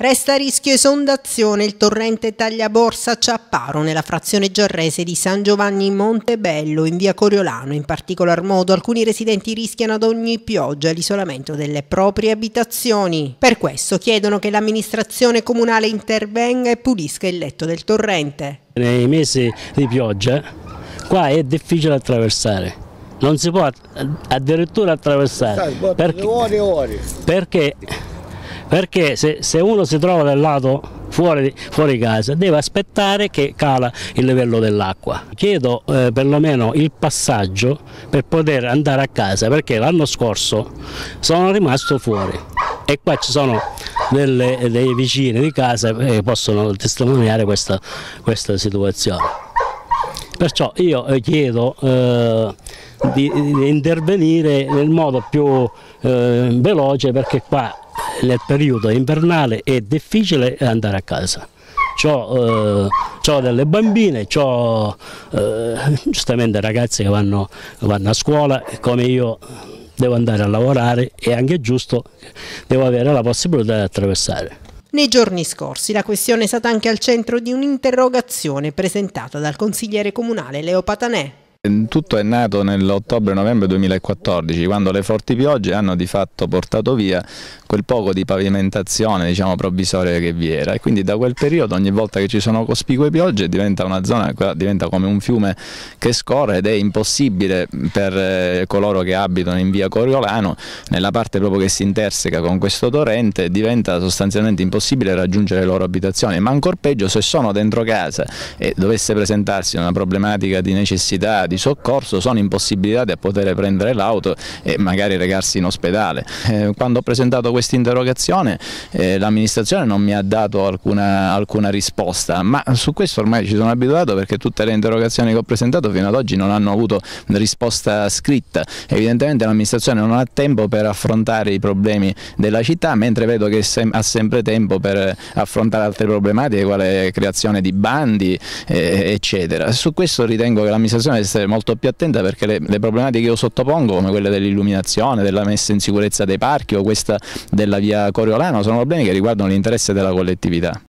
Resta a rischio esondazione il torrente Tagliaborsa Ciapparo nella frazione giarrese di San Giovanni in Montebello in via Coriolano. In particolar modo alcuni residenti rischiano ad ogni pioggia l'isolamento delle proprie abitazioni. Per questo chiedono che l'amministrazione comunale intervenga e pulisca il letto del torrente. Nei mesi di pioggia qua è difficile attraversare. Non si può addirittura attraversare perché, perché perché se, se uno si trova dal lato fuori, fuori, casa deve aspettare che cala il livello dell'acqua. Chiedo eh, perlomeno il passaggio per poter andare a casa perché l'anno scorso sono rimasto fuori e qua ci sono delle, dei vicini di casa che possono testimoniare questa, questa situazione. Perciò io eh, chiedo eh, di, di, intervenire nel modo più eh, veloce perché qua nel periodo invernale è difficile andare a casa. Ho, eh, delle bambine, ho eh, giustamente ragazzi che vanno, vanno a scuola come io devo andare a lavorare e anche giusto devo avere la possibilità di attraversare. Nei giorni scorsi la questione è stata anche al centro di un'interrogazione presentata dal consigliere comunale Leo Patanè. Tutto è nato nell'ottobre-novembre 2014 quando le forti piogge hanno di fatto portato via quel poco di pavimentazione diciamo, provvisoria che vi era. E quindi da quel periodo ogni volta che ci sono cospicue piogge diventa una zona, diventa come un fiume che scorre ed è impossibile per eh, coloro che abitano in via Coriolano nella parte proprio che si interseca con questo torrente diventa sostanzialmente impossibile raggiungere le loro abitazioni. Ma ancora peggio se sono dentro casa e dovesse presentarsi una problematica di necessità di soccorso sono impossibilitati a poter prendere l'auto e magari recarsi in ospedale. Eh, quando ho presentato questa interrogazione eh, l'amministrazione non mi ha dato alcuna, alcuna, risposta, ma su questo ormai ci sono abituato perché tutte le interrogazioni che ho presentato fino ad oggi non hanno avuto risposta scritta. Evidentemente l'amministrazione non ha tempo per affrontare i problemi della città, mentre vedo che ha sempre tempo per affrontare altre problematiche, quale creazione di bandi, eh, eccetera. Su questo ritengo che l'amministrazione essere molto più attenta perché le, le problematiche che io sottopongo, come quelle dell'illuminazione, della messa in sicurezza dei parchi o questa della via Coriolano, sono problemi che riguardano l'interesse della collettività.